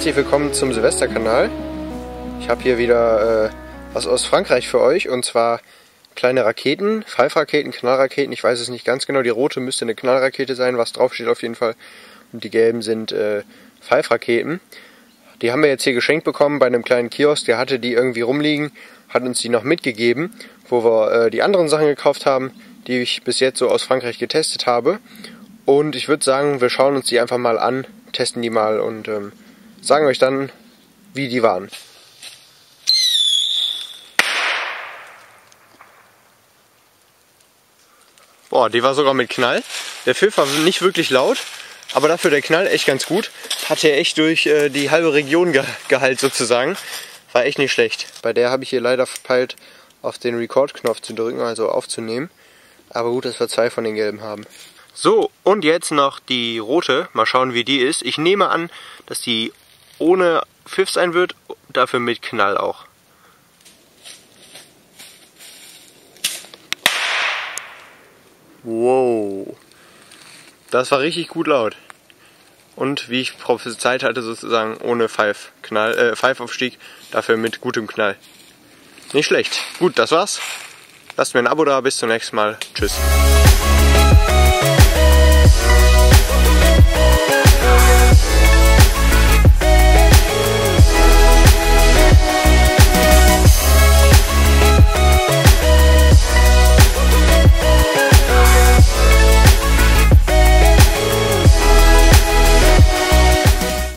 Herzlich willkommen zum Silvesterkanal. Ich habe hier wieder äh, was aus Frankreich für euch und zwar kleine Raketen, Pfeifraketen, Knallraketen. Ich weiß es nicht ganz genau. Die rote müsste eine Knallrakete sein, was drauf steht auf jeden Fall. Und die gelben sind äh, Pfeifraketen. Die haben wir jetzt hier geschenkt bekommen bei einem kleinen Kiosk. Der hatte die irgendwie rumliegen, hat uns die noch mitgegeben, wo wir äh, die anderen Sachen gekauft haben, die ich bis jetzt so aus Frankreich getestet habe. Und ich würde sagen, wir schauen uns die einfach mal an, testen die mal und ähm, sagen euch dann, wie die waren. Boah, die war sogar mit Knall. Der Pfiff war nicht wirklich laut, aber dafür der Knall echt ganz gut. Hat er echt durch äh, die halbe Region ge geheilt sozusagen. War echt nicht schlecht. Bei der habe ich hier leider verpeilt, auf den Record-Knopf zu drücken, also aufzunehmen. Aber gut, dass wir zwei von den gelben haben. So, und jetzt noch die rote. Mal schauen, wie die ist. Ich nehme an, dass die ohne Pfiff sein wird, dafür mit Knall auch. Wow. Das war richtig gut laut. Und wie ich prophezeit hatte, sozusagen ohne Pfeif, Knall, äh, Pfeifaufstieg, dafür mit gutem Knall. Nicht schlecht. Gut, das war's. Lasst mir ein Abo da. Bis zum nächsten Mal. Tschüss.